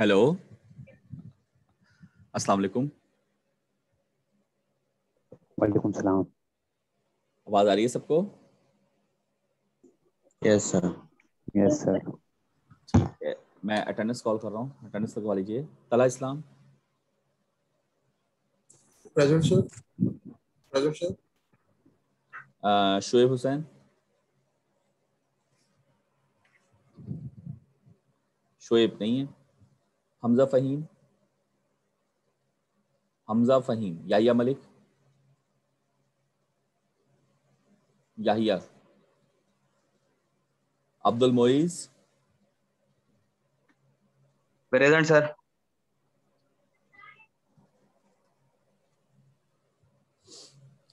Hello. अस्सलाम वालेकुम वालेकुम सलाम। आवाज़ आ रही है सबको? यस सर यस सर ठीक है मैं अटेंडेंस कॉल कर रहा हूँ। अटेंडेंस लगवा लीजिए। तला इस्लाम। Sir. Present, sir. अ, शुएब हुसैन। शुएब नहीं है। Hamza Faheem Hamza Faheem Yahya Malik Yahya Abdul Moiz present sir.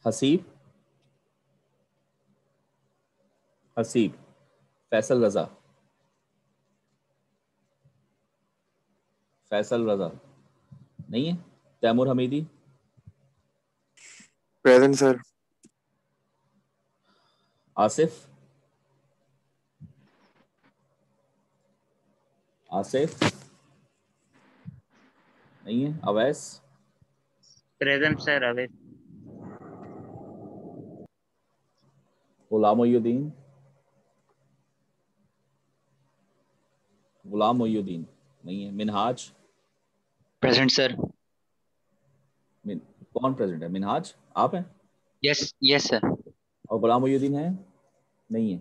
Haseeb Haseeb Faisal Raza. Faisal Raza. नहीं है? तैमूर हमीदी? Present, sir. आसिफ? आसिफ? नहीं है? अवैस? प्रेजेंट सर अवे गुलाम मोयुद्दीन गुलाम मोयुद्दीन नहीं है? मिनहाज? प्रेजेंट सर मिन, कौन प्रेसिडेंट है? मिनहाज आप हैं? यस यस सर और गुलाम मोयुद्दीन है? नहीं है?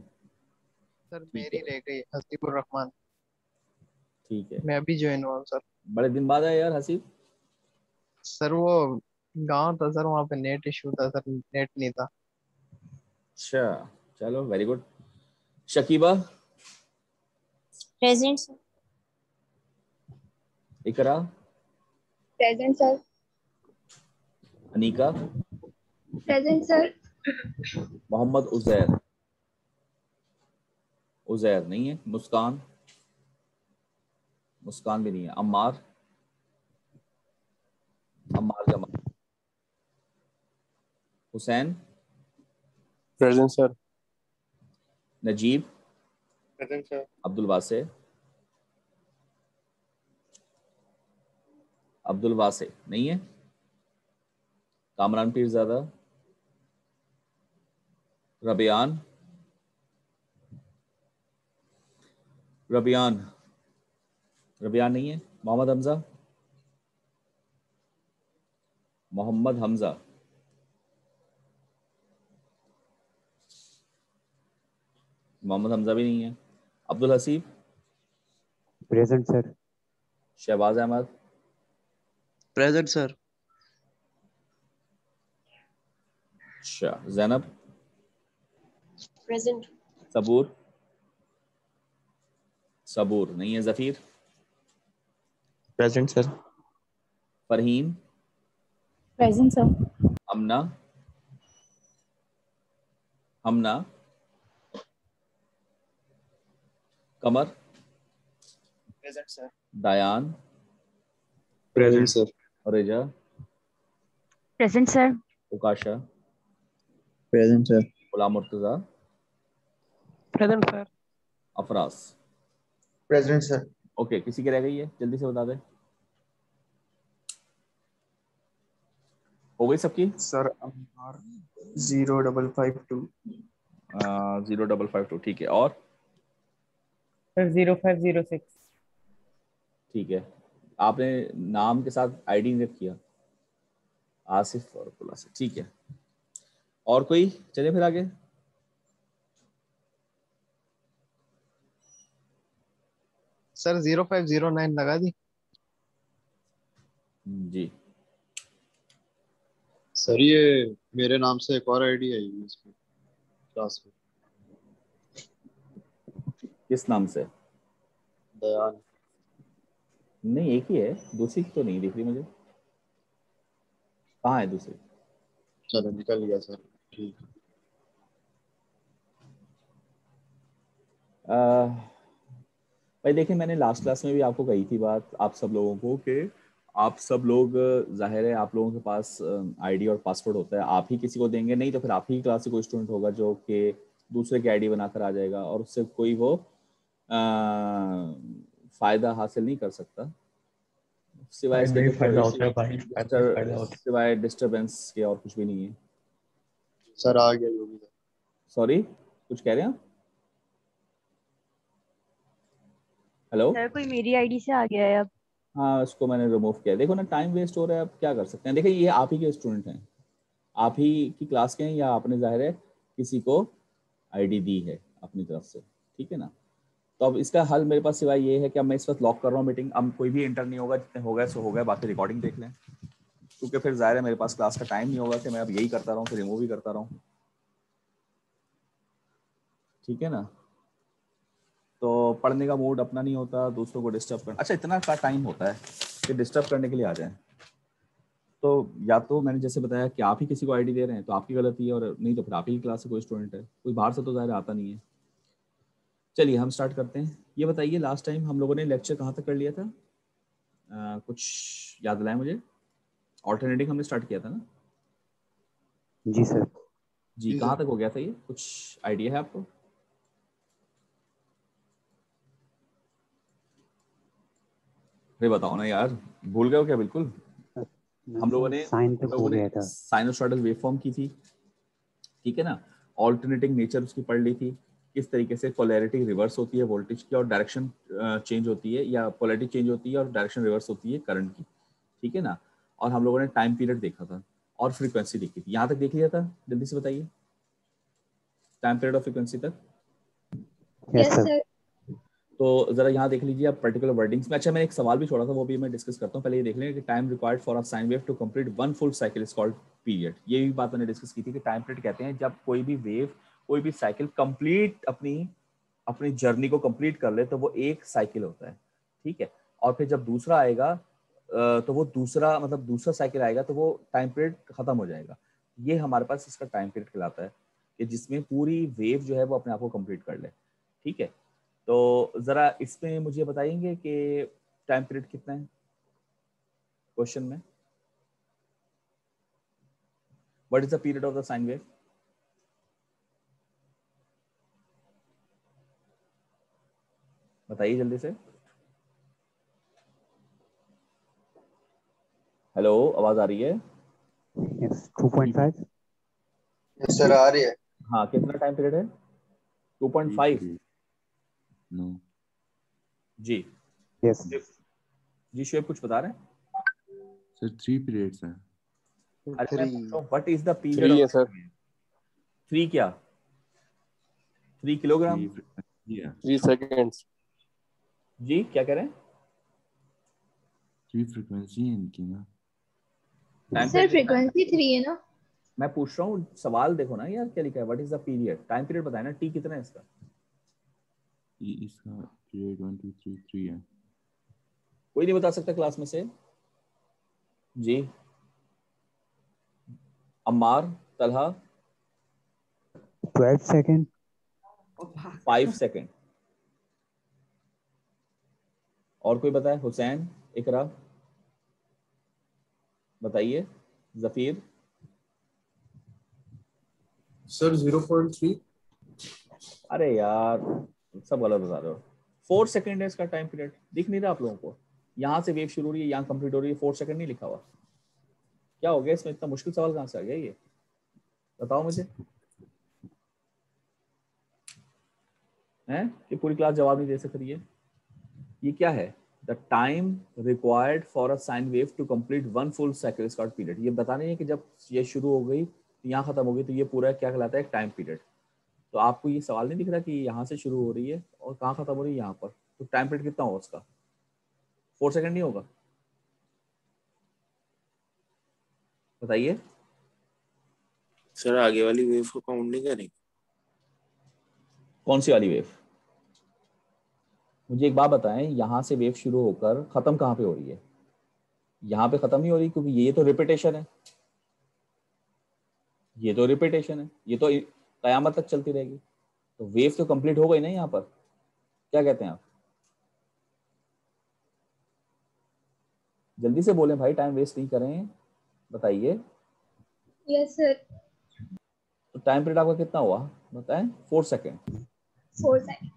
सर मेरी रह गई हसीबुर रहमान। ठीक है। मैं अभी ज्वाइन हुआ हूँ सर बड़े दिन बाद आया यार हसीब। सर वो गाँव था सर वहाँ पे नेट इशू था सर नेट नहीं था। अच्छा चलो very good Shakiba? Present sir Iqra? Present sir Anika present sir Mohammad Uzair Uzair नहीं है मुस्कान। मुस्कान भी नहीं है Ammar. Ammar Jama. Hussain? Present, sir. Najeeb? Present, sir. Abdul वासे अब्दुल वासे नहीं है? कामरान पीरजादा रबियान रबियान रबियान नहीं है? मोहम्मद हमजा मोहम्मद हमजा। मोहम्मद हमजा भी नहीं है। Abdul Haseeb? Present sir. Shahbaz Ahmed? Present sir अच्छा जैनब प्रेजेंट सबूर सबूर नहीं है Zafeer present sir Farheen present sir Amna Hamna Qamar Present, sir. Dayan present sir Riza present sir Ukasha present sir Ghulam Murtaza present sir Afraz Present, sir. Okay किसी की रह गई है? जल्दी से बता दे। हो गई सबकी? Sir, Ammar. Zero double five two. Zero double five two ठीक है। और? Sir zero five zero six ठीक है। आपने नाम के साथ आईडी नहीं किया। आसिफ और पुला से ठीक है। और कोई? चले फिर आगे। Sir zero five zero nine लगा दी। जी। सर ये मेरे नाम से एक और आईडी आई है इसमें क्लास में। किस नाम से? दयान नहीं एक ही है। दूसरी तो नहीं दिख रही मुझे। कहाँ है दूसरी? चलो निकल गया सर। ठीक। भाई देखिए मैंने लास्ट क्लास में भी आपको कही थी बात आप सब लोगों को कि आप सब लोग ज़ाहिर है आप लोगों के पास आईडी और पासवर्ड होता है। आप ही किसी को देंगे नहीं तो फिर आप ही क्लास से कोई स्टूडेंट होगा जो कि दूसरे की आईडी बनाकर आ जाएगा और उससे कोई वो आ, फ़ायदा हासिल नहीं कर सकता। सिवाय इसके फ़ायदा होता है भाई। फ़ायदा डिस्टर- फ़ायदा होता सिवाय डिस्टरबेंस के और कुछ भी नहीं है। सर आ गया योगी सॉरी। कुछ कह रहे हैं हेलो सर कोई मेरी आईडी से आ गया है अब। हाँ इसको मैंने रिमूव किया देखो ना टाइम वेस्ट हो रहा है आप क्या कर सकते हैं? देखिए ये आप ही के स्टूडेंट हैं। आप ही की क्लास के हैं या आपने ज़ाहिर है किसी को आईडी दी है अपनी तरफ़ से। ठीक है ना? तो अब इसका हल मेरे पास सिवाय ये है कि अब मैं इस वक्त लॉक कर रहा हूँ मीटिंग अब कोई भी इंटर नहीं होगा, जितने हो गए, सो हो गए, बाकी रिकॉर्डिंग देख लें। क्योंकि फिर ज़ाहिर है मेरे पास क्लास का टाइम नहीं होगा कि मैं अब यही करता रहूँ, फिर रिमूव ही करता रहूँ। ठीक है ना? तो पढ़ने का मूड अपना नहीं होता, दूसरों को डिस्टर्ब करना अच्छा इतना का टाइम होता है कि डिस्टर्ब करने के लिए आ जाए। तो या तो मैंने जैसे बताया कि आप ही किसी को आईडी दे रहे हैं तो आपकी गलती है और नहीं तो फिर आप ही क्लास से कोई स्टूडेंट है। कोई बाहर से तो ज़ाहिर आता नहीं है। चलिए हम स्टार्ट करते हैं। ये बताइए लास्ट टाइम हम लोगों ने लेक्चर कहाँ तक कर लिया था? आ, कुछ याद दिलाएँ मुझे? ऑल्टरनेटिव हमने स्टार्ट किया था ना? जी सर। जी जी, कहाँ तक हो गया था ये? कुछ आइडिया है आपको? अरे बताओ ना यार भूल गए हो क्या बिल्कुल? हम लोगों ने साइन हम तक हो गया था। साइनोसॉइडल वेवफॉर्म की थी। ठीक है ना? ऑल्टरनेटिंग नेचर उसकी पढ़ ली थी। किस तरीके से पोलैरिटी रिवर्स होती है वोल्टेज की और डायरेक्शन चेंज होती है या पोलैरिटी चेंज होती है और डायरेक्शन रिवर्स होती है करंट की ठीक है ना? और हम लोगों ने टाइम पीरियड देखा था और फ्रीक्वेंसी देखी थी। यहाँ तक देख लिया था? जल्दी से बताइए। टाइम पीरियड और फ्रीक्वेंसी तक? यस यस सर सर तो जरा यहाँ देख लीजिए आप पर्टिकुलर वर्डिंग्स में अच्छा मैंने एक सवाल भी छोड़ा था वो भी मैं डिस्कस करता हूँ। पहले ये देख लें कि time required for a sine wave to complete one full cycle is called period ये भी बात मैंने डिस्कस की थी कि टाइम पीरियड कहते हैं जब कोई भी वेव कोई भी साइकिल कंप्लीट अपनी अपनी जर्नी को कंप्लीट कर ले तो वो एक साइकिल होता है, ठीक है? और फिर जब दूसरा आएगा तो वो दूसरा मतलब दूसरा साइकिल आएगा तो वो टाइम पीरियड खत्म हो जाएगा। ये हमारे पास इसका टाइम पीरियड कहलाता है कि जिसमें पूरी वेव जो है वो अपने आप को कंप्लीट कर ले, ठीक है? तो जरा इसमें मुझे बताएँगे कि टाइम पीरियड कितना है? क्वेश्चन में? What is the period of the sine wave बताइए जल्दी से। हेलो आवाज़ आ रही है? यस 2.5 यस सर आ रही है। हाँ कितना टाइम पीरियड है? 2.5 नो जी यस जी। शुएब कुछ बता रहे हैं? सर थ्री पीरियड्स हैं। व्हाट इज़ द पीरियड है, sir. थ्री क्या? Three kilogram three three seconds जी क्या कह रहे हैं? फ्रीक्वेंसी है इनकी ना। सर फ्रीक्वेंसी थ्री है ना? मैं पूछ रहा हूँ सवाल देखो ना यार क्या लिखा है? What is the period time period बताए ना टी कितना है इसका? ये इसका period one two three three है। कोई नहीं बता सकता क्लास में से। जी। Ammar Talha. 12 second five second और कोई बताए? हुसैन इकरा? बताइए। Zafeer? Sir zero point three. अरे यार सब गलत बता रहे हो। फोर सेकेंड है इसका टाइम पीरियड दिख नहीं रहा आप लोगों को। यहाँ से वेव शुरू हो रही है यहाँ कंप्लीट हो रही है। फोर सेकेंड नहीं लिखा हुआ। क्या हो गया इसमें? इतना मुश्किल सवाल कहाँ से आ गया ये? बताओ मुझे। हैं? कि पूरी क्लास जवाब नहीं दे सक रही है। ये क्या है? The time required for a sine wave to complete one full cycle is called period ये बता नहीं है कि जब ये शुरू हो गई तो यहाँ खत्म हो गई तो ये पूरा क्या कहलाता है? टाइम पीरियड तो आपको ये सवाल नहीं दिख रहा कि यहाँ से शुरू हो रही है और कहाँ खत्म हो रही है? यहाँ पर। तो टाइम पीरियड कितना होगा उसका? फोर सेकंड नहीं होगा? बताइए। सर आगे वाली वेव को काउंट नहीं करेंगे? कौन सी वाली वेव मुझे एक बात बताएँ यहाँ से वेव शुरू होकर खत्म कहाँ पे हो रही है? यहाँ पे खत्म नहीं हो रही क्योंकि ये तो रिपीटेशन है। ये तो रिपीटेशन है। ये तो कयामत तक चलती रहेगी। तो वेव तो कंप्लीट हो गई ना यहाँ पर। क्या कहते हैं आप? जल्दी से बोलें भाई टाइम वेस्ट नहीं करें। बताइए। यस सर तो टाइम पीरियड आपका कितना हुआ? बताएँ। फोर सेकेंड फोर सेकंड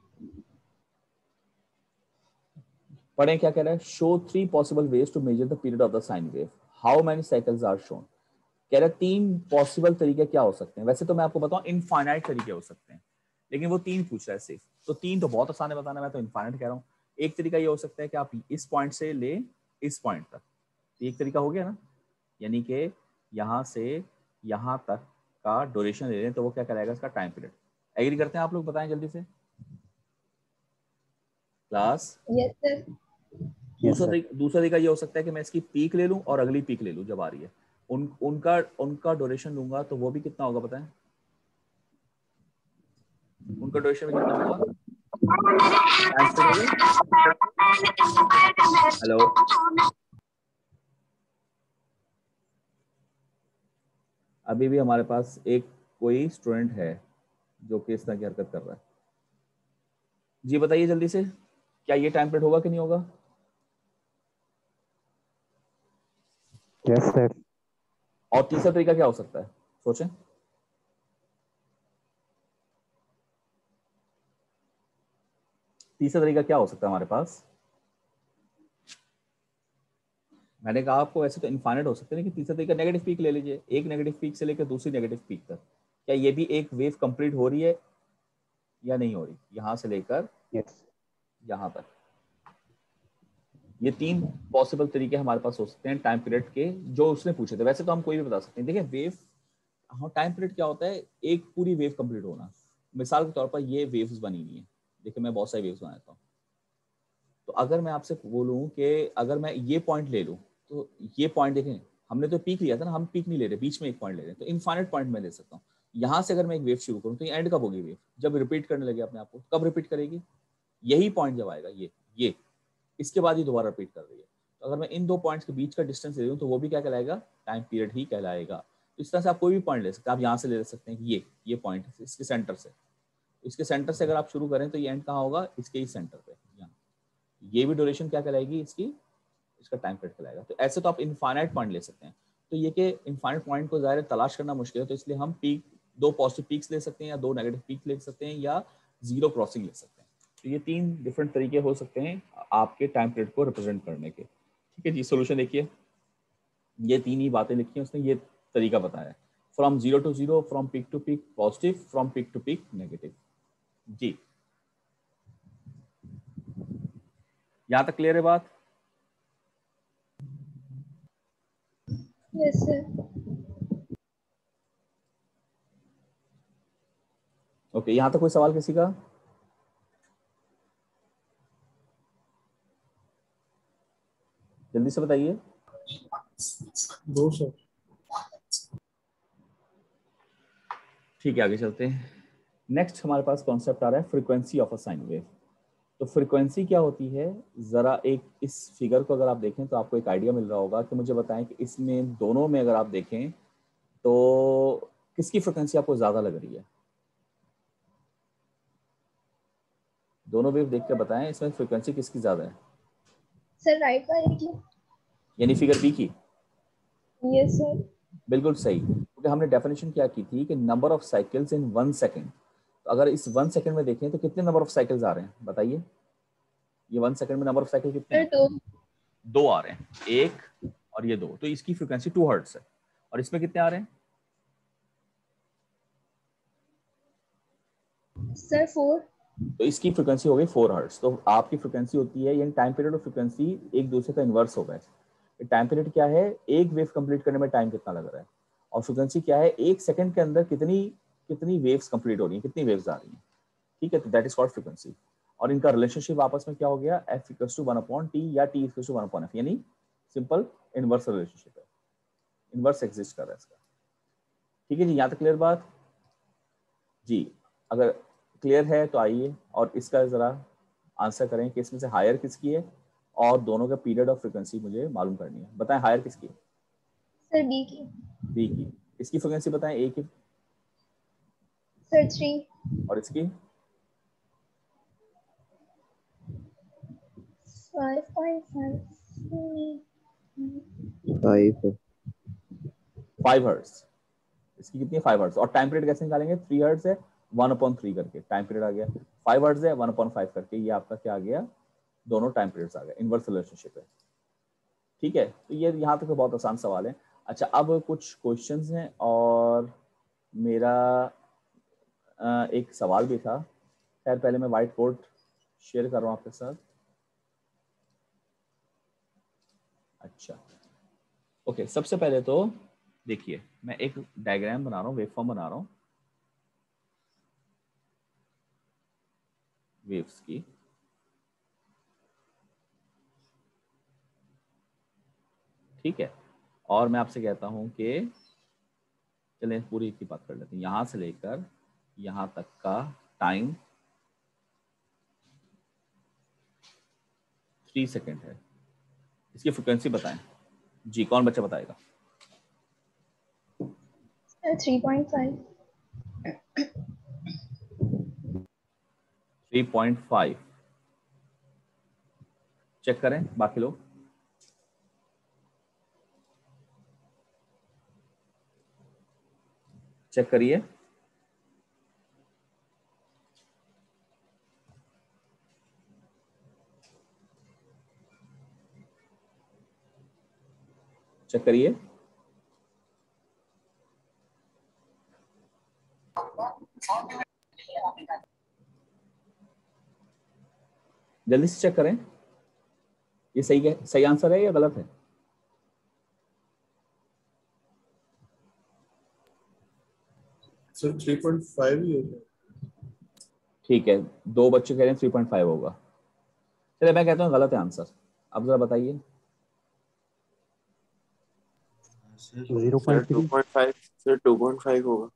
पढ़े क्या कह रहा है? Show three possible ways to measure the period of the sine wave how many cycles are shown कह रहा है, तीन पॉसिबल तरीके क्या हो सकते हैं? वैसे तो मैं आपको बताऊँ इनफाइनाइट तरीके हो सकते हैं। लेकिन वो तीन पूछ रहा है सिर्फ़ तो तीन तो बहुत आसान है बताना, मैं तो इनफाइनाइट कह रहा हूँ। एक तरीका ये हो सकता है कि आप इस पॉइंट से ले इस पॉइंट तक। तो एक तरीका हो गया ना? यानी कि यहाँ से यहाँ तक का ड्यूरेशन ले लें तो वो क्या कराएगा इसका टाइम पीरियड एग्री करते हैं आप लोग? बताएँ जल्दी से। क्लास यस सर दूसरा तरीका दूसरा तरीका ये हो सकता है कि मैं इसकी पीक ले लूँ और अगली पीक ले लूँ जब आ रही है। उन उनका उनका ड्यूरेशन लूँगा तो वो भी कितना होगा बताएँ उनका ड्यूरेशन भी कितना होगा? हेलो अभी भी हमारे पास एक कोई स्टूडेंट है जो कि इस तरह की हरकत कर रहा है। जी बताइए जल्दी से क्या ये टाइम पीरियड होगा कि नहीं होगा? यस सर और तीसरा तरीका क्या हो सकता है? सोचें। तीसरा तरीका क्या हो सकता है हमारे पास? मैंने कहा आपको वैसे तो इनफाइनेट हो सकते हैं लेकिन तीसरा तरीका नेगेटिव पीक ले लीजिए। एक नेगेटिव पीक से लेकर दूसरी नेगेटिव पीक तक। क्या ये भी एक वेव कंप्लीट हो रही है या नहीं हो रही? यहाँ से लेकर यस यहाँ तक। ये तीन पॉसिबल तरीके हमारे पास हो सकते हैं टाइम पीरियड के, जो उसने पूछे थे। वैसे तो हम कोई भी बता सकते हैं। देखिए वेव हाँ टाइम पीरियड क्या होता है? एक पूरी वेव कंप्लीट होना। मिसाल के तौर पर ये वेव्स बनी हुई है। देखिए, मैं बहुत सारी वेव्स बनाता हूँ। तो अगर मैं आपसे बोलूँ कि अगर मैं ये पॉइंट ले लूँ तो ये पॉइंट देखें, हमने तो पीक लिया था ना, हम पीक नहीं ले रहे, बीच में एक पॉइंट ले रहे हैं। तो इनफाइनेट पॉइंट मैं ले सकता हूँ। यहाँ से अगर मैं एक वेव शुरू करूँ तो ये एंड कब होगी वेव जब रिपीट करने लगे अपने आप को, कब रिपीट करेगी? यही पॉइंट जब आएगा, ये ये। इसके बाद ही दोबारा रिपीट कर रही है। तो अगर मैं इन दो पॉइंट्स के बीच का डिस्टेंस ले लूँ तो वो भी क्या कहलाएगा? टाइम पीरियड ही कहलाएगा। तो इस तरह से आप कोई भी पॉइंट ले सकते हैं। आप यहाँ से ले सकते हैं ये ये पॉइंट इसके सेंटर से। इसके सेंटर से अगर आप शुरू करें तो ये एंड कहाँ होगा? इसके ही सेंटर पे, यहाँ। ये भी ड्यूरेशन क्या कहलाएगी? इसकी, इसका टाइम पीरियड कहलाएगा। तो ऐसे तो आप इनफाइनाइट पॉइंट ले सकते हैं। तो ये कि इनफाइनाइट पॉइंट को ज़ाहिर तलाश करना मुश्किल है तो इसलिए हम पीक दो पॉजिटिव पीक्स ले सकते हैं या दो नेगेटिव पीक ले सकते हैं या ज़ीरो क्रॉसिंग ले सकते हैं। तो ये तीन डिफरेंट तरीके हो सकते हैं आपके टाइम पीरियड को रिप्रेजेंट करने के। ठीक है जी सोल्यूशन देखिए। ये तीन ही बातें लिखी हैं उसने ये तरीका बताया। From zero to zero from peak to peak positive from peak to peak negative जी। यहाँ तक क्लियर है बात? सर ओके यहाँ तक कोई सवाल किसी का? जल्दी से बताइए। दो सौ। ठीक है आगे चलते हैं। नेक्स्ट हमारे पास कॉन्सेप्ट आ रहा है frequency of a sine wave तो फ्रीक्वेंसी क्या होती है? ज़रा एक इस फिगर को अगर आप देखें तो आपको एक आइडिया मिल रहा होगा कि मुझे बताएँ कि इसमें दोनों में अगर आप देखें तो किसकी फ्रिक्वेंसी आपको ज़्यादा लग रही है? दोनों वेव देख के बताएँ इसमें फ्रिक्वेंसी किसकी ज़्यादा है? सर राइट वाले की यानी फिगर बी की? यस सर बिल्कुल सही। क्योंकि हमने डेफिनेशन क्या की थी कि number of cycles in one second तो अगर इस वन सेकंड में देखें तो कितने नंबर ऑफ़ साइकिल्स आ रहे हैं? बताइए। ये वन सेकंड में नंबर ऑफ़ साइकिल कितने हैं? दो दो आ रहे हैं। एक और ये दो। तो इसकी फ्रिक्वेंसी टू हर्ट्स है। और इसमें कितने आ रहे हैं? सर फोर तो इसकी फ्रिक्वेंसी हो गई फोर हर्ट्स तो आपकी फ्रिक्वेंसी होती है यानी टाइम पीरियड और फ्रिक्वेंसी एक दूसरे का इन्वर्स होगा टाइम पीरियड क्या है? एक वेव कंप्लीट करने में टाइम कितना लग रहा है? और फ्रिक्वेंसी क्या है? एक सेकंड के अंदर कितनी कितनी वेव्स कंप्लीट हो रही हैं, कितनी वेव्स आ रही हैं। ठीक है? तो दैट इज़ कॉल्ड फ्रिक्वेंसी और इनका रिलेशनशिप आपस में क्या हो गया? F equals to one upon T या T equals to one upon F यानी सिंपल इनवर्स रिलेशनशिप है। इनवर्स एग्जिस्ट कर रहा है इसका। ठीक है जी? यहाँ तक क्लियर बात? जी। अगर क्लियर है तो आइए और इसका जरा आंसर करें कि इसमें से हायर किसकी है और दोनों का पीरियड ऑफ़ फ्रिक्वेंसी मुझे मालूम करनी है। बताएँ हायर किसकी है? सर बी की। बी की। इसकी फ्रिक्वेंसी बताएँ ए की। सर थ्री और इसकी? फाइव फाइव हर्ट्स इसकी कितनी है? फाइव हर्ट्स और टाइम पीरियड कैसे निकालेंगे? थ्री हर्ट्स है। वन अपॉन थ्री करके टाइम पीरियड आ गया। फाइव हर्ट्स है वन अपॉन फाइव करके, ये आपका क्या आ गया? दोनों टाइम पीरियड्स आ गए इनवर्स रिलेशनशिप है। ठीक है? तो ये यहाँ तक तो बहुत आसान सवाल है। अच्छा अब कुछ क्वेश्चंस हैं और मेरा एक सवाल भी था। खैर, पहले मैं वाइट बोर्ड शेयर कर रहा हूँ आपके साथ। अच्छा। ओके सबसे पहले तो देखिए, मैं एक डायग्राम बना रहा हूँ वेव फॉर्म बना रहा हूँ। वेव्स की ठीक है। और मैं आपसे कहता हूँ कि चलें, पूरी की बात कर लेते हैं। यहाँ से लेकर यहाँ तक का टाइम थ्री सेकेंड है। इसकी फ्रिक्वेंसी बताएँ। जी, कौन बच्चा बताएगा? थ्री पॉइंट फाइव चेक करें बाकी लोग। चेक करिए। चेक करिए। जल्दी से चेक करें। ये सही है सही आंसर है या गलत है? सर 3.5 ही होगा। ठीक है दो बच्चे कह रहे हैं थ्री पॉइंट फाइव होगा। चलिए मैं कहता हूँ गलत है आंसर अब जरा बताइए। ज़ीरो सर 2.5 सर 2.5 होगा।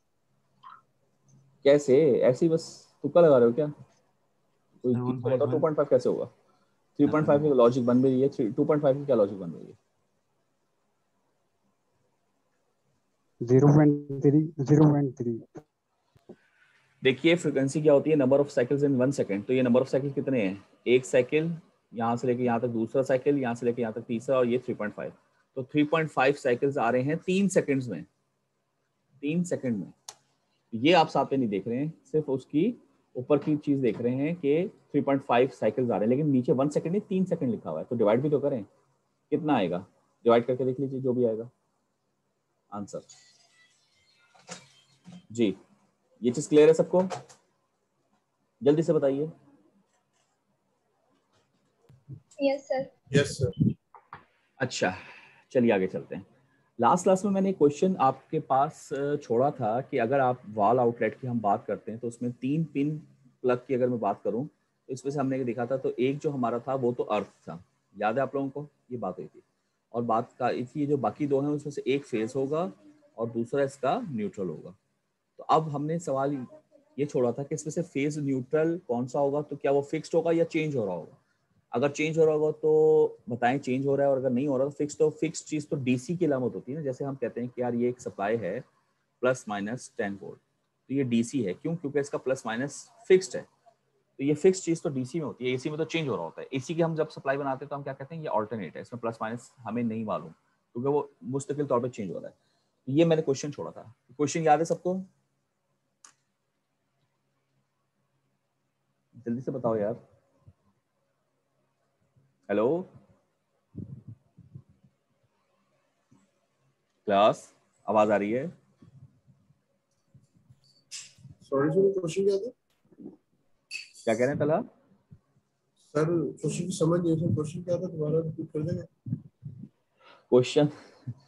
कैसे? ऐसे ही बस तुक्का लगा रहे हो क्या? कोई टू पॉइंट फाइव कैसे होगा? थ्री पॉइंट फाइव की लॉजिक बन रही है। टू पॉइंट फाइव की क्या लॉजिक बन रही है? Zero point three zero point three देखिए फ्रिक्वेंसी क्या होती है? Number of cycles in one second तो ये नंबर ऑफ़ साइकिल कितने हैं? एक साइकिल यहाँ से लेके यहाँ तक दूसरा साइकिल यहाँ से लेके यहाँ तक तीसरा और ये 3.5 तो 3.5 साइकिल्स आ रहे हैं तीन सेकंड्स में। तीन सेकंड में। ये आप साथ में नहीं देख रहे हैं। सिर्फ़ उसकी ऊपर की चीज़ देख रहे हैं कि 3.5 साइकिल्स आ रहे हैं लेकिन नीचे वन सेकंड नहीं तीन सेकंड लिखा हुआ है। तो डिवाइड भी तो करें। कितना आएगा? डिवाइड करके देख लीजिए जो भी आएगा। आंसर जी। ये चीज़ क्लियर है सबको? जल्दी से बताइए। Yes, sir. यस सर अच्छा। चलिए आगे चलते हैं। लास्ट क्लास में मैंने क्वेश्चन आपके पास छोड़ा था कि अगर आप वॉल आउटलेट की हम बात करते हैं तो उसमें तीन पिन प्लग की अगर मैं बात करूँ तो इसमें से हमने देखा था तो एक जो हमारा था, वो तो अर्थ था। याद है आप लोगों को? ये बात हुई थी। और बात का इसलिए जो बाकी दो हैं, उसमें से एक फेस होगा और दूसरा इसका न्यूट्रल होगा। तो अब हमने सवाल ये छोड़ा था कि इसमें से फ़ेज़ न्यूट्रल कौन सा होगा तो क्या वो फिक्स्ड होगा या चेंज हो रहा होगा? अगर चेंज हो रहा होगा तो बताएँ चेंज हो रहा है और अगर नहीं हो रहा तो फिक्स तो फिक्स चीज़ तो डीसी की अलामत होती है ना। जैसे हम कहते हैं कि यार ये एक सप्लाई है प्लस माइनस टेन वोल्ट तो ये डीसी है। क्यों? क्योंकि इसका प्लस माइनस फिक्स्ड है। तो ये फिक्स चीज़ तो डीसी में होती है। एसी में तो चेंज हो रहा होता है। एसी की हम जब सप्लाई बनाते हैं तो हम क्या कहते हैं? ये ऑल्टरनेट है। इसमें प्लस माइनस हमें नहीं मालूम क्योंकि वो मुस्तकिल तौर पर चेंज हो रहा है। तो ये मैंने क्वेश्चन छोड़ा था। क्वेश्चन याद है सबको? जल्दी से बताओ यार। हेलो क्लास आवाज़ आ रही है? सॉरी सर क्वेश्चन क्या था? क्या कह रहे हैं तला? सर क्वेश्चन समझ नहीं सर क्वेश्चन क्या था? दोबारा रिपीट कर देंगे? क्वेश्चन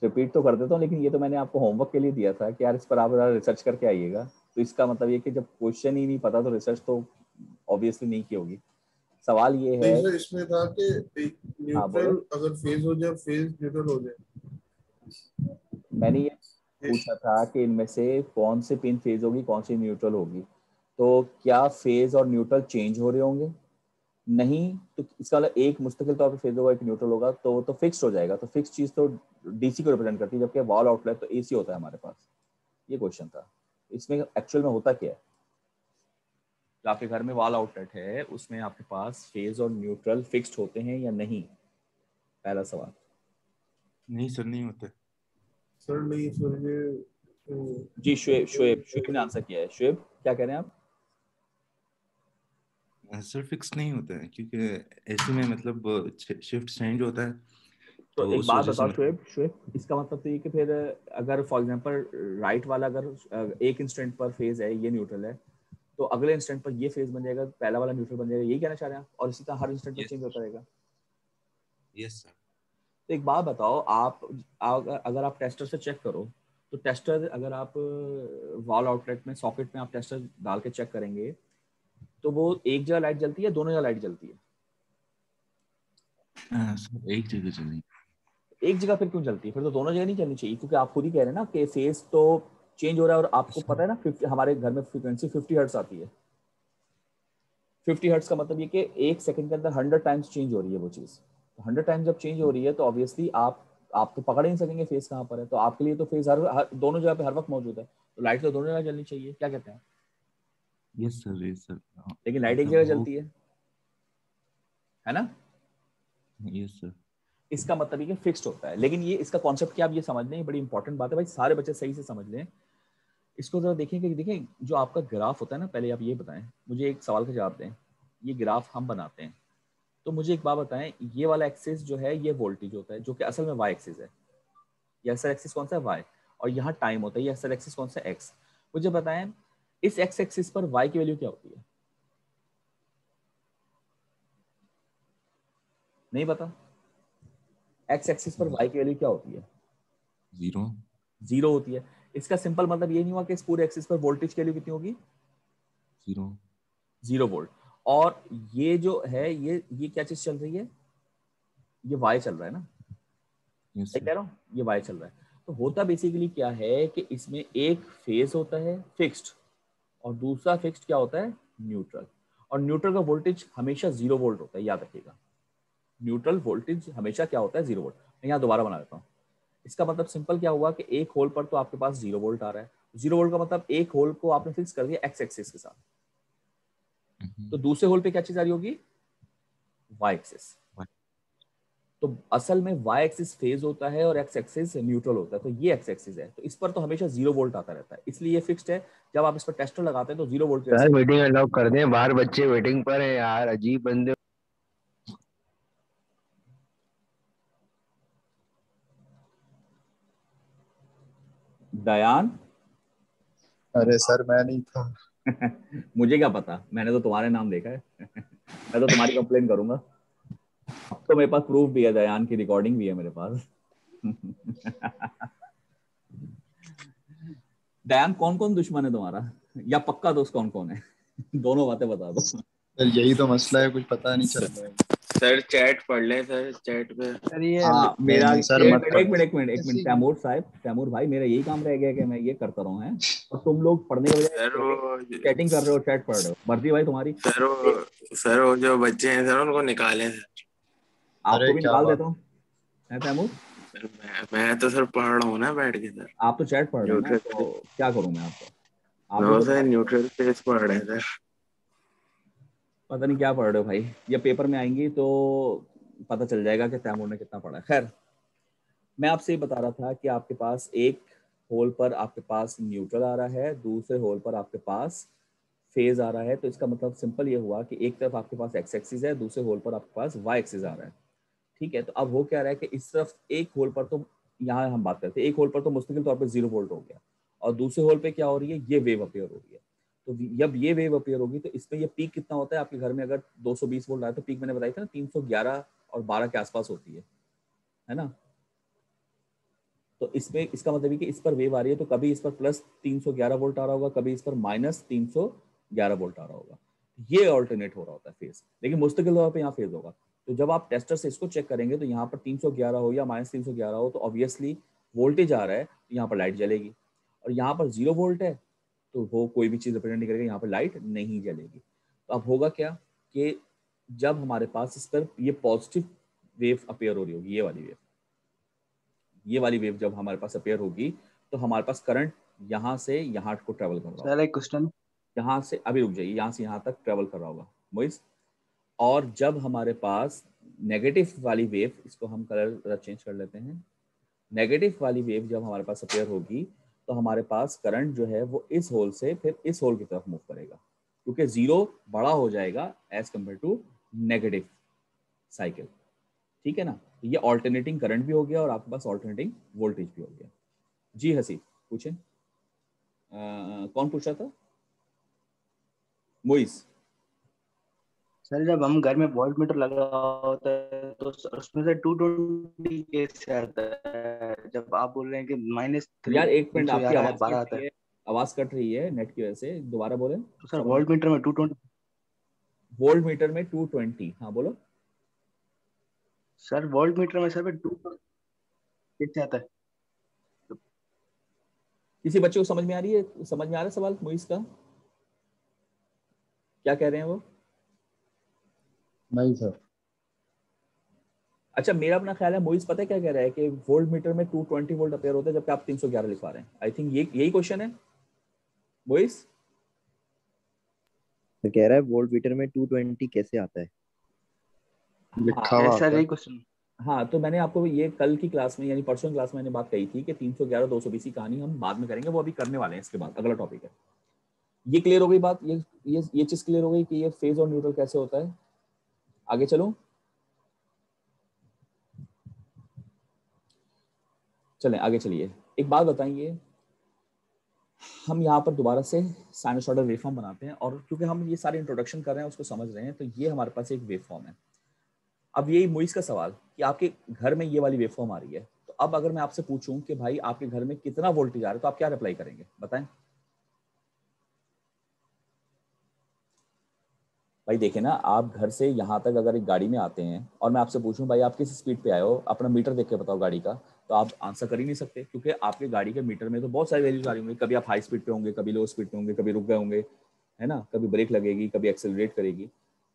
रिपीट तो कर देता हूँ लेकिन ये तो मैंने आपको होमवर्क के लिए दिया था कि यार इस पर आप जरा रिसर्च करके आइएगा। तो इसका मतलब ये कि जब क्वेश्चन ही नहीं पता तो रिसर्च तो ऑब्वियसली नहीं की होगी। सवाल ये है इसमें था कि हाँ, न्यूट्रल अगर फ़ेज़ हो जाए फ़ेज़ न्यूट्रल हो जाए। मैंने ये पूछा था कि इनमें से कौन से पिन फ़ेज़ होगी कौन सी न्यूट्रल होगी। तो क्या फ़ेज़ और न्यूट्रल चेंज हो रहे होंगे? नहीं तो इसका मतलब एक मुस्तकिल तौर पर फ़ेज़ होगा एक न्यूट्रल होगा तो तो फिक्स हो जाएगा। तो फिक्स चीज़ तो डीसी को रिप्रेजेंट करती है जबकि वॉल आउटलेट तो एसी होता है हमारे पास। ये क्वेश्चन था। इसमें एक्चुअल में होता क्या है? जो आपके घर में वॉल आउटलेट है उसमें आपके पास फ़ेज़ और न्यूट्रल फिक्स्ड होते हैं या नहीं? पहला सवाल। नहीं सर नहीं होते। सर नहीं सर ये तो जी शुएब शुएब शुएब ने आंसर किया है। शुएब क्या कह रहे हैं आप? सर फिक्स नहीं होता है क्योंकि ऐसे में मतलब शिफ्ट चेंज होता है तो तो एक बात बताओ शुएब शुएब इसका मतलब तो ये कि फिर अगर फॉर एग्जांपल राइट वाला अगर एक इंस्टेंट पर फ़ेज़ है ये न्यूट्रल है तो अगले इंस्टेंट पर ये फ़ेज़ बन जाएगा पहला वाला न्यूट्रल बन जाएगा यही कहना चाह रहे हैं आप? और इसी तरह हर इंस्टेंट पर चेंज होता रहेगा। यस सर तो एक बात बताओ आप अगर अगर आप टेस्टर से चेक करो तो टेस्टर अगर आप वॉल आउटलेट में सॉकेट में आप टेस्टर डाल के चेक करेंगे तो वो एक जगह लाइट जलती है दोनों जगह लाइट जलती है। हाँ, सर एक जगह चली एक जगह फिर क्यों जलती है? फिर तो दोनों जगह नहीं चलनी चाहिए क्योंकि आप खुद ही कह रहे हैं ना कि फेस तो चेंज हो रहा है और आपको पता है ना 50 हमारे घर में फ्रीक्वेंसी 50 हर्ट्स आती है। 50 हर्ट्स का मतलब ये कि एक सेकंड के अंदर 100 टाइम्स चेंज हो रही है वो चीज़। तो 100 टाइम्स जब चेंज हो रही है तो ऑब्वियसली आप आप तो पकड़ ही नहीं सकेंगे फेस कहाँ पर है। तो आपके लिए तो फेस हर, हर दोनों जगह पे हर वक्त मौजूद है। तो लाइट तो दोनों जगह जलनी चाहिए क्या कहते हैं? यस सर यस सर लेकिन लाइट एक जगह जलती है। है ना? यस सर इसका मतलब ये फिक्स्ड होता है। लेकिन ये इसका कॉन्सेप्ट क्या आप ये समझ लें बड़ी इंपॉर्टेंट बात है भाई सारे बच्चे सही से समझ लें। इसको जरा देखें कि देखें जो आपका ग्राफ होता है ना पहले आप ये बताएँ। मुझे एक सवाल का जवाब दें। ये ग्राफ हम बनाते हैं। तो मुझे एक बात बताएँ ये वाला एक्सिस जो है ये वोल्टेज होता है जो कि असल में वाई एक्सिस है। ये असल एक्सिस कौन सा है? वाई और यहाँ टाइम होता है ये असल एक्सिस कौन सा है? एक्स मुझे बताएँ इस एक्स एक्सिस पर वाई की वैल्यू क्या होती है? नहीं पता? एक्स एक्सिस पर वाई की वैल्यू क्या होती है? ज़ीरो ज़ीरो होती है। इसका सिंपल मतलब ये नहीं हुआ कि इस पूरे एक्सिस पर वोल्टेज की वैल्यू कितनी होगी? ज़ीरो ज़ीरो वोल्ट और ये जो है ये ये क्या चीज़ चल रही है? ये वाई चल रहा है ना? सही कह रहा हूँ? ये वाई चल रहा है। तो होता बेसिकली क्या है कि इसमें एक फ़ेज़ होता है फिक्स्ड और दूसरा फिक्स्ड क्या होता है? न्यूट्रल और न्यूट्रल का वोल्टेज हमेशा ज़ीरो वोल्ट होता है याद रखिएगा। न्यूट्रल वोल्टेज हमेशा क्या होता है? ज़ीरो वोल्ट मैं यहाँ दोबारा बना देता हूँ। इसका मतलब सिंपल क्या हुआ कि एक होल पर तो आपके पास ज़ीरो वोल्ट आ रहा है। ज़ीरो वोल्ट का मतलब एक होल को आपने फिक्स कर दिया एक्स एक्सिस के साथ। तो दूसरे होल पे क्या चीज़ आ रही होगी? वाई एक्सिस तो असल में वाई एक्सिस फ़ेज़ होता है और एक्स एक्सिस न्यूट्रल होता है तो ये एक्स एक्सिस है। तो इस पर तो हमेशा ज़ीरो वोल्ट आता रहता है इसलिए ये फिक्स्ड है। जब आप इस पर टेस्टर लगाते हैं तो ज़ीरो वोल्ट मीटिंग अलाउ कर दें। बाहर बच्चे वेटिंग पर हैं यार अजीब बंदे। दयान अरे सर मैं नहीं था। मुझे क्या पता? मैंने तो तुम्हारे नाम देखा है। मैं तो तुम्हारी कंप्लेन करूँगा। अब तो मेरे पास प्रूफ भी है दयान की रिकॉर्डिंग भी है मेरे पास। दयान कौन कौन दुश्मन है तुम्हारा? या पक्का दोस्त कौन कौन है? दोनों बातें बता दो। यही तो मसला है कुछ पता नहीं चल रहा है। सर चैट पढ़ ले सर चैट पे। सर ये हाँ मेरा सर, एक मत मिनट एक मिनट एक मिनट एक मिनट तैमूर साहब तैमूर भाई मेरा यही काम रह गया कि मैं ये करता रहूँ है? और तुम लोग पढ़ने के बजाय चैटिंग कर रहे हो चैट पढ़ रहे हो। मर्ज़ी भाई तुम्हारी। सर वो सर वो जो बच्चे हैं सर उनको निकालें सर। आपको भी निकाल देता हूँ। है तैमूर? सर मैं मैं तो सर पढ़ रहा हूँ ना बैठ के सर। आप तो चैट पढ़ रहे हो न्यूट्रल तो क्या करूँ मैं आपको? आप भी तो न्यूट्रल फेस पढ़ रहे हैं सर। पता नहीं क्या पढ़ रहे हो भाई। ये पेपर में आएँगी तो पता चल जाएगा कि तैमूर ने कितना पढ़ा खैर, मैं आपसे ये बता रहा था कि आपके पास एक होल पर आपके पास न्यूट्रल आ रहा है, दूसरे होल पर आपके पास फ़ेज़ आ रहा है। तो इसका मतलब सिंपल ये हुआ कि एक तरफ़ आपके पास एक्स एक्सिस है, दूसरे होल पर आपके पास वाई एक्सिस आ रहा है। ठीक है तो अब हो क्या रहा है कि इस तरफ़ एक होल पर तो यहाँ हम बात करते हैं। एक होल पर तो मुस्तकिल तौर पर ज़ीरो वोल्ट हो गया और दूसरे होल पर क्या हो रही है? ये वेव अपेयर हो रही है। तो जब ये वेव अपेयर होगी तो इसमें ये पीक कितना होता है? आपके घर में अगर 220 वोल्ट आए तो पीक मैंने बताई था ना 311 और 12 के आसपास होती है। है ना? तो इसमें, इसका मतलब है कि इस पर वेव आ रही है तो कभी इस पर प्लस 311 वोल्ट आ रहा होगा, कभी इस पर माइनस 311 वोल्ट आ रहा होगा। ये ऑल्टरनेट हो रहा होता है फ़ेज़ लेकिन मुस्तकिल तौर पर यहाँ फ़ेज़ होगा। तो जब आप टेस्टर से इसको चेक करेंगे तो यहाँ पर 311 हो या माइनस 311 हो तो ऑब्वियसली वोल्टेज आ रहा है तो यहाँ पर लाइट जलेगी। और यहाँ पर ज़ीरो वोल्ट है तो वो कोई भी चीज़ रिप्रेजेंट नहीं करेगा यहाँ पर लाइट नहीं जलेगी। तो अब होगा क्या कि जब हमारे पास इस पर ये पॉजिटिव वेव अपेयर हो रही होगी ये वाली वेव ये वाली वेव जब हमारे पास अपेयर होगी तो हमारे पास करंट यहाँ से यहाँ को ट्रेवल कर रहा होगा। क्वेश्चन यहाँ से अभी रुक जाइए यहाँ से यहाँ तक ट्रेवल कर रहा होगा मोइस और जब हमारे पास नेगेटिव वाली वेव इसको हम कलर चेंज कर लेते हैं। नेगेटिव वाली वेव जब हमारे पास अपेयर होगी तो हमारे पास करंट जो है वो इस होल से फिर इस होल की तरफ़ मूव करेगा। क्योंकि ज़ीरो बड़ा हो जाएगा as compared to negative cycle ठीक है ना? ये ऑल्टरनेटिंग करंट भी हो गया और आपके पास ऑल्टरनेटिंग वोल्टेज भी हो गया। जी हसी पूछे। कौन पूछ रहा था? मोइस। सर जब हम घर में वोल्ट मीटर लगा होता है तो उसमें से टू ट्वेंटी कैसे आता है। जब आप बोल रहे हैं कि माइनस यार एक मिनट आपकी आवाज़ बारह कट आता रही है। आवाज़ कट रही है नेट की वजह से। दोबारा बोले। तो सर वोल्ट मीटर में टू ट्वेंटी वोल्ट मीटर में 220 हाँ बोलो। सर वोल्ट मीटर में सर टू कैसे आता है। किसी बच्चे को समझ में आ रही है? समझ में आ रहा है सवाल? मोइस का? क्या कह रहे हैं वो? नहीं सर। अच्छा मेरा अपना ख्याल है मोइस पता है क्या कह रहा है कि वोल्ट मीटर में 220 वोल्ट अपेयर होता है जबकि आप 311 लिखवा रहे हैं। आई थिंक ये यही क्वेश्चन है। मोइस तो कह रहा है वोल्ट मीटर में 220 कैसे आता है? लिखा हुआ सर यही क्वेश्चन हाँ तो मैंने आपको ये कल की क्लास में यानी परसों क्लास में मैंने बात कही थी कि 311 220 की कहानी हम बाद में करेंगे वो अभी करने वाले हैं इसके बाद अगला टॉपिक है। ये क्लियर हो गई बात? ये ये ये चीज़ क्लियर हो गई कि ये फ़ेज़ और न्यूट्रल कैसे होता है? आगे चलो? चलें, आगे चलिए। एक बात बताइए, हम यहाँ पर दोबारा से साइनसॉइडल वेवफॉर्म बनाते हैं और क्योंकि हम ये सारे इंट्रोडक्शन कर रहे हैं, उसको समझ रहे हैं तो ये हमारे पास एक वेवफॉर्म है। अब यही मोइस का सवाल कि आपके घर में ये वाली वेवफॉर्म आ रही है तो अब अगर मैं आपसे पूछूँ कि भाई आपके घर में कितना वोल्टेज आ रहा है तो आप क्या रिप्लाई करेंगे? बताएँ। भाई देखे ना आप घर से यहाँ तक अगर एक गाड़ी में आते हैं और मैं आपसे पूछूँ भाई आप किस स्पीड पे आए हो? अपना मीटर देख के बताओ गाड़ी का। तो आप आंसर कर ही नहीं सकते क्योंकि आपके गाड़ी के मीटर में तो बहुत सारी वैल्यूज़ आ रही होंगी। कभी आप हाई स्पीड पे होंगे कभी लो स्पीड पे होंगे कभी रुक गए होंगे है ना? कभी ब्रेक लगेगी कभी एक्सेलरेट करेगी।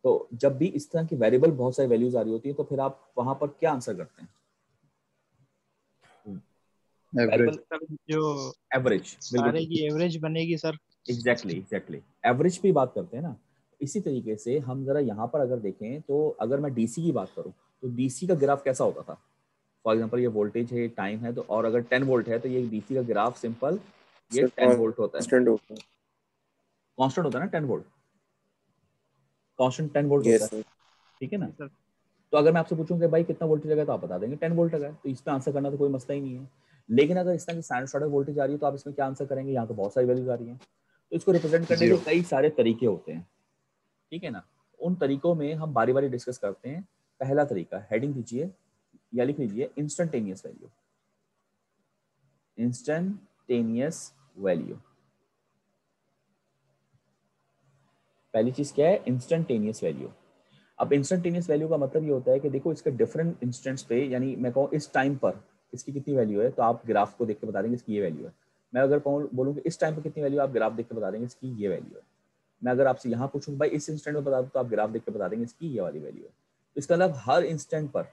तो जब भी इस तरह की वेरिएबल बहुत सारी वैल्यूज़ आ रही होती है तो फिर आप वहाँ पर क्या आंसर करते हैं? जो एवरेज एवरेज बनेगी सर। एग्जैक्टली एग्जैक्टली एवरेज पे बात करते हैं ना। इसी तरीके से हम जरा यहाँ पर अगर देखें तो अगर मैं डीसी की बात करूँ तो डीसी का ग्राफ कैसा होता था? फॉर एग्ज़ाम्पल ये वोल्टेज है टाइम है तो और अगर 10 वोल्ट है तो ये डीसी का ग्राफ सिंपल ये 10 वोल्ट होता है। कांस्टेंट होता है। ना 10 वोल्ट कांस्टेंट 10 वोल्ट होता है। ठीक है ना? तो अगर मैं आपसे पूछूँ कि भाई कितना वोल्टेज लगा तो आप बता देंगे टेन वोल्ट लगा तो इस पे आंसर करना तो कोई मसला ही नहीं है। लेकिन अगर इस तरह की साइनसॉइडल वोल्टेज आ रही है तो आप इसमें क्या आंसर करेंगे? यहाँ तो बहुत सारी वैल्यूज़ आ रही है। तो इसको रिप्रेजेंट करने के कई सारे तरीके होते हैं। ठीक है ना? उन तरीकों में हम बारी बारी डिस्कस करते हैं। पहला तरीका हेडिंग दीजिए या लिख लीजिए इंस्टेंटेनियस वैल्यू इंस्टेंटेनियस वैल्यू पहली चीज़ क्या है? इंस्टेंटेनियस वैल्यू अब इंस्टेंटेनियस वैल्यू का मतलब ये होता है कि देखो इसके डिफरेंट इंस्टेंट्स पे, यानी मैं कहूँ इस टाइम पर इसकी कितनी वैल्यू है तो आप ग्राफ को देख के बता देंगे इसकी ये वैल्यू है। मैं अगर कहूँ, बोलूँ कि इस टाइम पर कितनी वैल्यू आप ग्राफ देख के बता देंगे इसकी ये वैल्यू है। मैं अगर आपसे यहाँ पूछूँ भाई इस इंस्टेंट में बता दूँ तो आप ग्राफ देख के बता देंगे इसकी ये वाली वैल्यू है। तो इसका मतलब हर इंस्टेंट पर,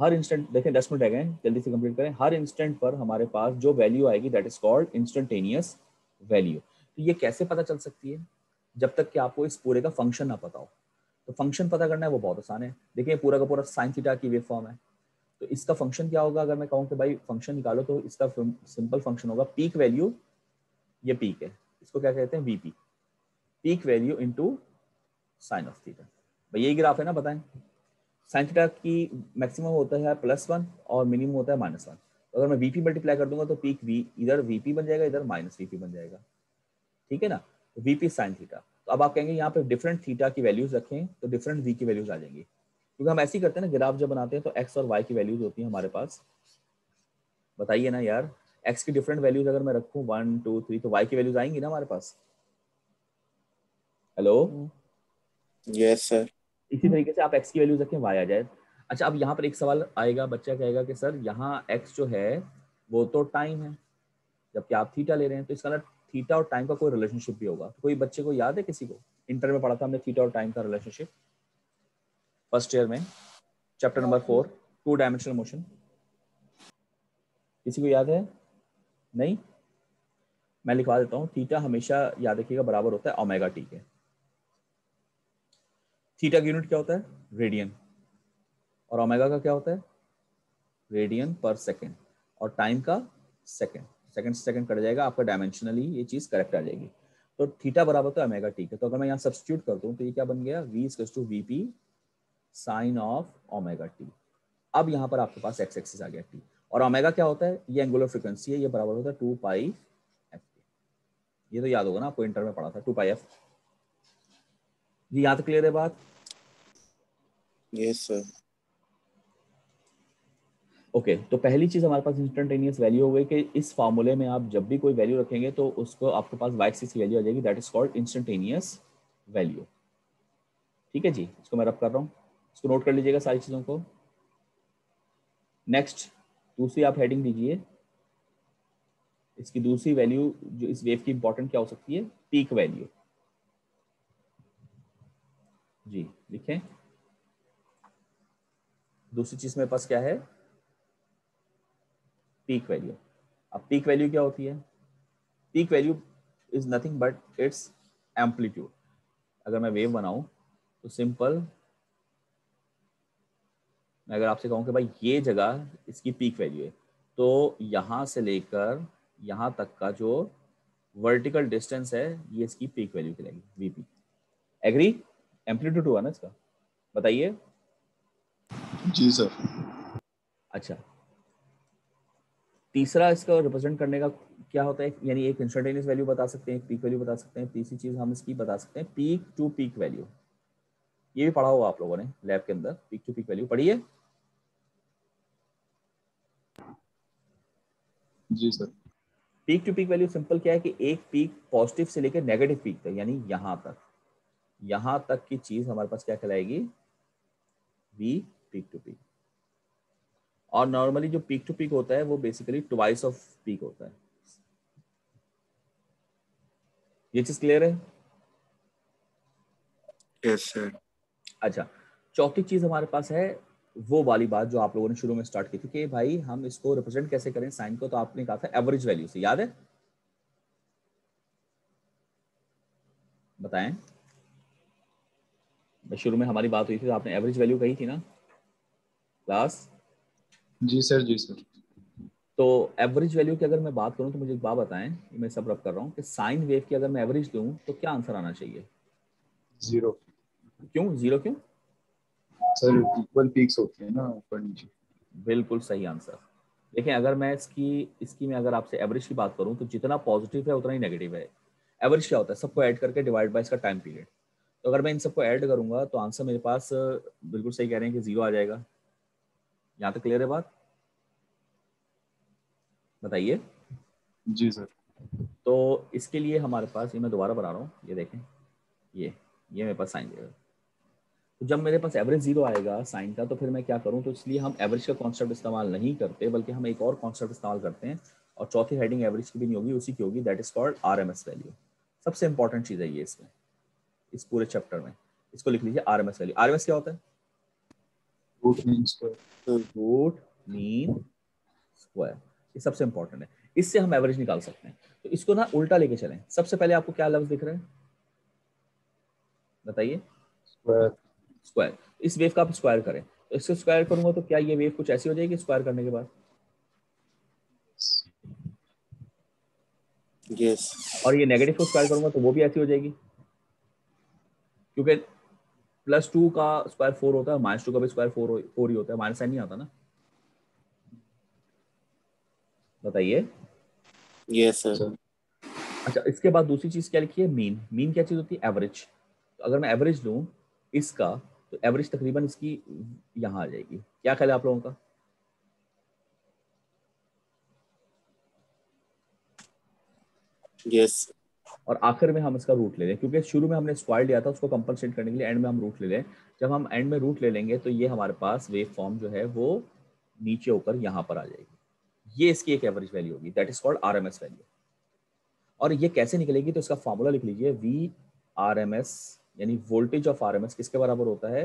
हर इंस्टेंट देखें दस मिनट रह गए जल्दी से कंप्लीट करें। हर इंस्टेंट पर हमारे पास जो वैल्यू आएगी that is called instantaneous value तो ये कैसे पता चल सकती है? जब तक कि आपको इस पूरे का फ़ंक्शन ना पता हो। तो फ़ंक्शन पता करना है, वो बहुत आसान है। देखिए, पूरा का पूरा साइन थीटा की वेव फॉर्म है। तो इसका फ़ंक्शन क्या होगा? अगर मैं कहूँ कि भाई फ़ंक्शन निकालो तो इसका सिंपल फ़ंक्शन होगा। पीक वैल्यू ये पीक है। इसको क्या कहते हैं? VP peak value into sine of theta भाई, यही ग्राफ है ना, बताएँ। साइन थीटा की मैक्सिमम होता है प्लस वन और मिनिमम होता है माइनस वन तो अगर मैं वीपी मल्टीप्लाई कर दूँगा तो पीक वी इधर वीपी बन जाएगा, इधर माइनस वीपी बन जाएगा। ठीक है ना? वीपी साइन थीटा तो अब आप कहेंगे, यहाँ पे डिफरेंट थीटा की वैल्यूज़ रखें तो डिफरेंट वी की वैल्यूज़ आ जाएँगी। क्योंकि हम ऐसे ही करते हैं ना ग्राफ जब बनाते हैं तो एक्स और वाई की वैल्यूज़ होती है हमारे पास। बताइए ना यार एक्स की डिफरेंट वैल्यूज़ अगर मैं रखूँ वन टू थ्री तो वाई की वैल्यूज़ आएँगी ना हमारे पास? हेलो यस सर इसी तरीके से आप एक्स की वैल्यूज़ रखें वाई आ जाए। अच्छा अब यहाँ पर एक सवाल आएगा बच्चा कहेगा कि सर यहाँ एक्स जो है वो तो टाइम है जबकि आप थीटा ले रहे हैं। तो इसका मतलब थीटा और टाइम का कोई रिलेशनशिप भी होगा। कोई बच्चे को याद है किसी को? इंटर में पढ़ा था हमने थीटा और टाइम का रिलेशनशिप फ़र्स्ट ईयर में। Chapter number four two dimensional motion किसी को याद है? नहीं? मैं लिखवा देता हूँ। थीटा हमेशा याद रखिएगा बराबर होता है ओमेगा टी के। थीटा की यूनिट क्या होता है? रेडियन और ओमेगा का क्या होता है? रेडियन पर सेकेंड और टाइम का सेकेंड सेकंड से सेकंड कट जाएगा, आपका डायमेंशनली ये चीज़ करेक्ट आ जाएगी। तो थीटा बराबर तो ओमेगा टी के तो अगर मैं यहाँ सब्सटीट्यूट कर दूँ तो ये क्या बन गया? V is two V P sine of omega T अब यहाँ पर आपके पास एक्स एक्सिस आ गया टी और ओमेगा क्या होता है? ये एंगुलर फ्रिक्वेंसी है, ये बराबर होता है टू पाई एफ़ ये तो याद होगा ना, आपको इंटर में पढ़ा था टू पाई एफ़ जी तक क्लियर है बात? यस सर ओके okay, तो पहली चीज़ हमारे पास इंस्टेंटेनियस वैल्यू हो गई कि इस फार्मूले में आप जब भी कोई वैल्यू रखेंगे तो उसको आपके पास एक्सिस की वैल्यू आ जाएगी that is called instantaneous value ठीक है जी? इसको मैं रब कर रहा हूँ। इसको नोट कर लीजिएगा सारी चीज़ों को। नेक्स्ट दूसरी आप हेडिंग दीजिए। इसकी दूसरी वैल्यू जो इस वेव की इंपॉर्टेंट क्या हो सकती है? पीक वैल्यू जी लिखें। दूसरी चीज़ मेरे पास क्या है? पीक वैल्यू अब पीक वैल्यू क्या होती है? Peak value is nothing but it's amplitude अगर मैं वेव बनाऊँ तो सिंपल मैं अगर आपसे कहूँ कि भाई ये जगह इसकी पीक वैल्यू है तो यहाँ से लेकर यहाँ तक का जो वर्टिकल डिस्टेंस है, ये इसकी पीक वैल्यू कहलाएगी वीपी एग्री एम्पलीट्यूड हुआ ना इसका? बताइए। जी सर। अच्छा। तीसरा इसका रिप्रेजेंट करने का क्या होता है? यानी एक इंस्टेंटेनियस वैल्यू बता सकते हैं एक पीक वैल्यू बता सकते हैं तीसरी चीज़ हम इसकी बता सकते हैं पीक टू पीक वैल्यू ये भी पढ़ा हुआ आप लोगों ने लैब के अंदर पीक टू पीक वैल्यू पढ़िए। जी sir. Peak to peak value simple क्या है कि एक पीक पॉजिटिव से लेकर नेगेटिव पीक तक यानी यहाँ तक। यहाँ तक की चीज़ हमारे पास क्या कहलाएगी? वी पीक टू पीक और नॉर्मली जो पीक टू पीक होता है वो बेसिकली ट्वाइस ऑफ़ पीक होता है। ये चीज़ क्लियर है? यस सर अच्छा चौथी चीज़ हमारे पास है वो वाली बात जो आप लोगों ने शुरू में स्टार्ट की थी कि भाई हम इसको रिप्रेजेंट कैसे करें साइन को तो आपने कहा था एवरेज वैल्यू से याद है? बताएँ। शुरू में हमारी बात हुई थी तो आपने एवरेज वैल्यू कही थी ना? क्लास जी सर जी सर। तो एवरेज वैल्यू की अगर मैं बात करूँ तो मुझे एक बात बताएँ मैं सब रब कर रहा हूँ कि साइन वेव की अगर मैं एवरेज लूँ तो क्या आंसर आना चाहिए? ज़ीरो क्यों? ज़ीरो क्यों? सर इक्वल पीक्स होती है ना ऊपर नीचे। बिल्कुल सही आंसर देखिए अगर मैं इसकी इसकी मैं अगर आपसे एवरेज की बात करूँ तो जितना पॉजिटिव है उतना ही नेगेटिव है। एवरेज क्या होता है? सबको ऐड करके डिवाइड बाय इसका टाइम पीरियड तो अगर मैं इन सबको ऐड करूँगा तो आंसर मेरे पास बिल्कुल सही कह रहे हैं कि ज़ीरो आ जाएगा। यहाँ तक क्लियर है बात? बताइए। जी सर। तो इसके लिए हमारे पास ये मैं दोबारा बना रहा हूँ ये देखें ये ये मेरे पास साइन देगा तो जब मेरे पास एवरेज ज़ीरो आएगा साइन का तो फिर मैं क्या करूँ? तो इसलिए हम एवरेज का कॉन्सेप्ट इस्तेमाल नहीं करते बल्कि हम एक और कॉन्सेप्ट इस्तेमाल करते हैं और चौथी हेडिंग एवरेज की भी नहीं होगी उसी की होगी that is called R M S value सबसे इंपॉर्टेंट चीज़ है ये इसमें इस पूरे चैप्टर में। इसको लिख लीजिए R M S value R M S क्या होता है? Root mean square root mean square ये सबसे इंपॉर्टेंट है। इससे हम एवरेज निकाल सकते हैं। तो इसको ना उल्टा लेके चलें। सबसे पहले आपको क्या लफ्ज दिख रहा है? बताइए। स्क्वायर स्क्वायर इस वेव का आप स्क्वायर करें। तो इसको स्क्वायर करूँगा तो क्या ये वेव कुछ ऐसी हो जाएगी स्क्वायर करने के बाद? यस और ये नेगेटिव को स्क्वायर करूँगा तो वो भी ऐसी हो जाएगी। क्योंकि प्लस टू का स्क्वायर फोर होता है माइनस टू का भी स्क्वायर फोर फोर ही होता है माइनस साइन नहीं आता ना? बताइए। यस सर अच्छा इसके बाद दूसरी चीज़ क्या लिखी है? मीन मीन क्या चीज़ होती है? एवरेज तो अगर मैं एवरेज लू इसका तो एवरेज तकरीबन इसकी यहाँ आ जाएगी। क्या ख्याल है आप लोगों का? यस और आखिर में हम इसका रूट ले लें, क्योंकि शुरू में हमने स्क्वायर लिया था, उसको कंपनसेट करने के लिए एंड में हम रूट ले लें। जब हम एंड में रूट ले लेंगे तो ये हमारे पास वेव फॉर्म जो है, वो नीचे होकर यहाँ पर आ जाएगी। ये इसकी एक एवरेज वैल्यू होगी that is called R M S value और ये कैसे निकलेगी तो इसका फॉर्मूला लिख लीजिए वी आर एम एस यानी voltage of R M S किसके बराबर होता है?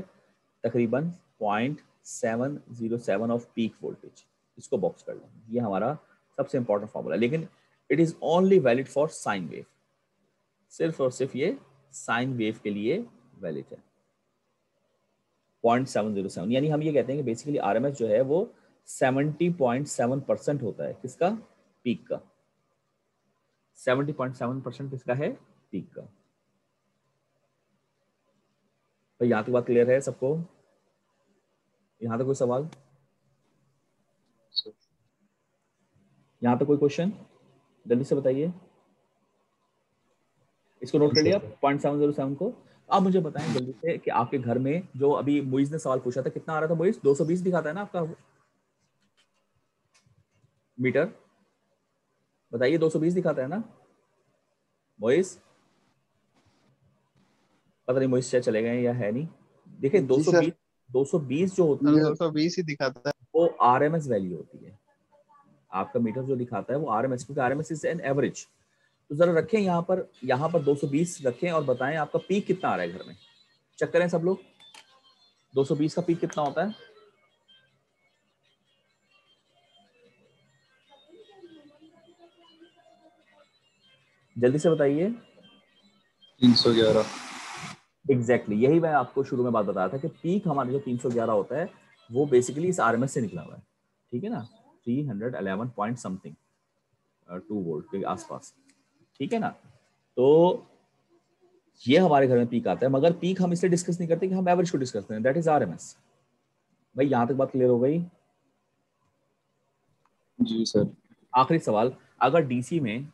तकरीबन point seven zero seven of peak voltage इसको बॉक्स कर लें। ये हमारा सबसे इंपॉर्टेंट फॉर्मूला लेकिन it is only valid for sine wave सिर्फ़ और सिर्फ़ ये साइन वेव के लिए वैलिड है। पॉइंट सेवन ज़ीरो सेवन यानी हम ये कहते हैं कि बेसिकली आर एम एस जो है वो सेवेंटी पॉइंट सेवन परसेंट होता है। किसका? पीक का। सेवेंटी पॉइंट सेवन परसेंट किसका है? पीक का। तो यहाँ तक बात क्लियर है सबको? यहाँ तक कोई सवाल? यहाँ तक कोई क्वेश्चन जल्दी से बताइए। इसको नोट कर लिया पॉइंट सेवन ज़ीरो सेवन को। आप मुझे बताएँ जल्दी से कि आपके घर में जो अभी मुइज ने सवाल पूछा था कितना आ रहा था मुइज 220 दिखाता है ना आपका? मीटर बताइए 220 दिखाता है ना? मोइस पता नहीं मोइस चले गए या है नहीं। देखिए 220 220 जो होता है दो सौ बीस ही दिखाता है। वो आरएमएस वैल्यू होती है। आपका मीटर जो दिखाता है वो आरएमएस क्योंकि आरएमएस इज़ एन एवरेज तो जरा रखें यहाँ पर यहाँ पर 220 रखें और बताएँ आपका पीक कितना आ रहा है घर में। चेक करें सब लोग। 220 का पीक कितना होता है? जल्दी से बताइए। तीन सौ ग्यारह। Exactly exactly. यही मैं आपको शुरू में बात बताया था कि पीक हमारा जो 311 होता है वो बेसिकली इस आरएमएस से निकला हुआ है। ठीक है ना? 311 पॉइंट समथिंग टू वोल्ट के आसपास। ठीक है ना? तो ये हमारे घर में पीक आता है मगर पीक हम इसलिए डिस्कस नहीं करते कि हम एवरेज को डिस्कस करते हैं दैट इज़ आरएमएस भाई यहाँ तक बात क्लियर हो गई? जी सर आखिरी सवाल अगर डीसी में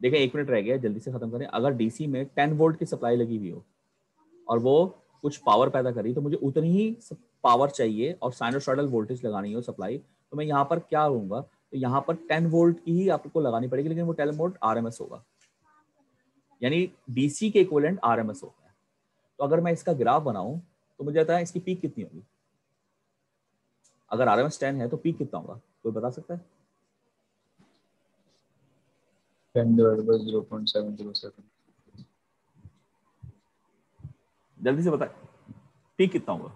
देखें एक मिनट रह गया जल्दी से खत्म करें। अगर डीसी में टेन वोल्ट की सप्लाई लगी हुई हो और वो कुछ पावर पैदा करी तो मुझे उतनी ही पावर चाहिए और साइनोसॉइडल वोल्टेज लगानी हो सप्लाई तो मैं यहाँ पर क्या लूँगा तो यहाँ पर टेन वोल्ट की ही आपको लगानी पड़ेगी लेकिन वो टेन वोल्ट आरएमएस होगा। यानी डीसी के इक्विवेलेंट आरएमएस होता है। तो अगर मैं इसका ग्राफ बनाऊँ तो मुझे आता है इसकी पीक कितनी होगी। अगर आरएमएस 10 है तो पीक कितना होगा? कोई बता सकता है? जल्दी से बताए पीक कितना होगा?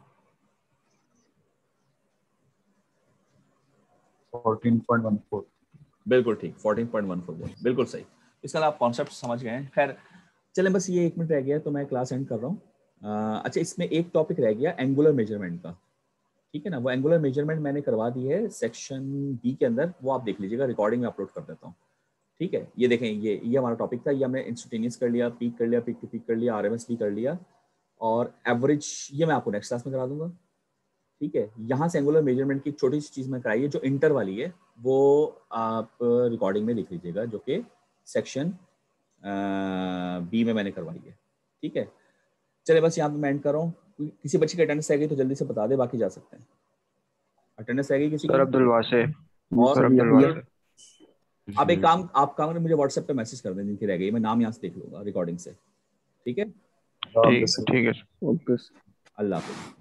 फोर्टीन पॉइंट वन फोर बिल्कुल ठीक 14.14 बिल्कुल सही। इसका आप कॉन्सेप्ट समझ गए हैं। खैर, चलें, बस ये एक मिनट रह गया तो मैं क्लास एंड कर रहा हूँ। अच्छा इसमें एक टॉपिक रह गया एंगुलर मेज़रमेंट का। ठीक है ना? वो एंगुलर मेज़रमेंट मैंने करवा दी है सेक्शन बी के अंदर, वो आप देख लीजिएगा रिकॉर्डिंग में अपलोड कर देता हूँ। ठीक है? ये देखें, ये ये हमारा टॉपिक था, ये हमने इंस्टेनियस कर लिया पीक कर लिया पीक टू पीक कर लिया आर भी कर लिया, और एवरेज ये मैं आपको नेक्स्ट क्लास में करा दूँगा। ठीक है? यहाँ से एंगुलर मेज़रमेंट की छोटी सी चीज़ मैं कराई है, जो इंटर वाली है, वो आप रिकॉर्डिंग में लिख लीजिएगा, जो कि सेक्शन बी में मैंने करवाई है। ठीक है? चले बस यहाँ पे मैं एंड कर रहा हूँ। किसी बच्चे की अटेंडेंस रहेगी तो जल्दी से बता दे बाकी जा सकते हैं। अटेंडेंस रहेगी किसी सर अब्दुल वासे। आप एक काम आप काम करें मुझे व्हाट्सएप पे मैसेज कर दें जिनकी रह गई मैं नाम यहाँ से देख लूँगा रिकॉर्डिंग से। ठीक है? ठीक ठीक है अल्लाह हाफिज़।